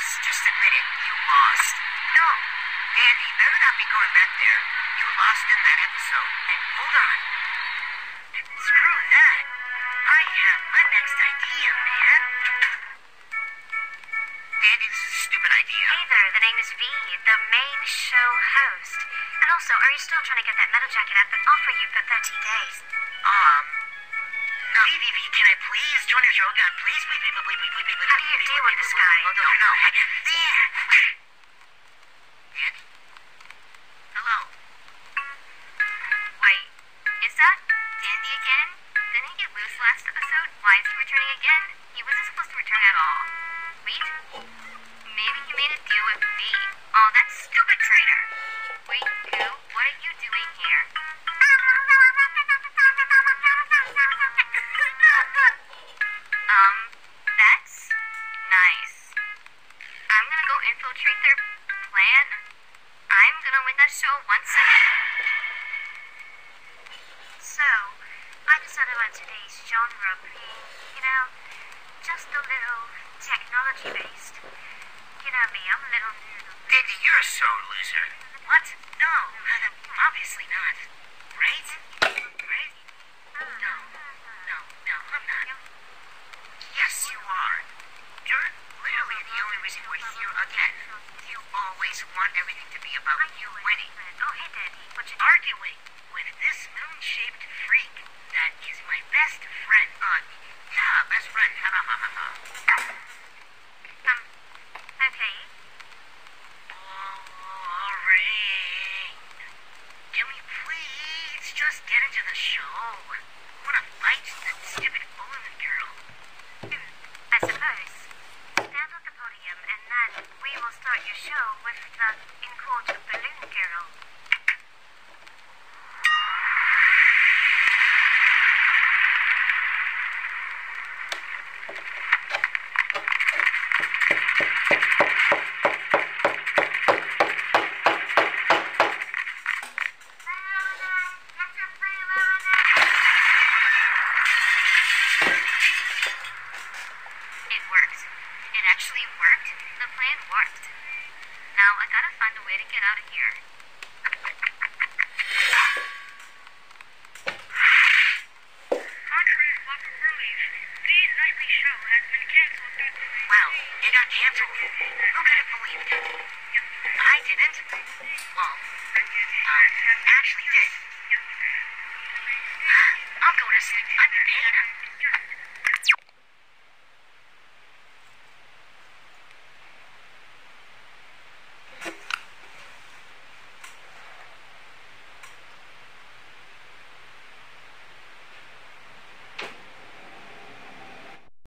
Yes, just admit it. You lost. No. Dandy, you better not be going back there. You lost in that episode. And hold on. Screw that. I have my next idea, man. Dandy, this is a stupid idea. Hey there, the name is V, the main show host. And also, are you still trying to get that metal jacket I've been offering you for 30 days? Um, no. V, can I please join your show again? Please, please, please, please, please, please, please. How do you deal with this guy? No. There. Dandy? Hello? Wait, is that Dandy again? Didn't he get loose last episode? Why is he returning again? He wasn't supposed to return at all. Wait, maybe he made a deal with V. Oh, that's stupid traitor. Their plan. I'm gonna win that show once again. So, I decided on today's genre being, you know, just a little technology based. You know me, I'm a little noodle. Dandy, you're a sore loser. What? No, obviously not. Right? Right? No, no, no, I'm not. Yes, you are. You're literally the only reason we're here again. You always want everything to be about winning. Oh, hey, Daddy. What you Arguing with this moon-shaped freak that is my best friend. Uh, yeah, best friend. Ha ha ha ha ha. Um, okay. Boring. Can we please just get into the show? I wanna fight that stupid balloon girl. I suppose. Stand on the podium, and then we will start your show with the in quote balloon girl. It worked. It actually worked. The plan worked. Now I gotta find a way to get out of here. Contrary to local rulings, V's nightly show has been canceled due to Wow, it got canceled. Who could have believed it? I didn't. Well, uh, actually did. I'm going to sleep. I'm in pain.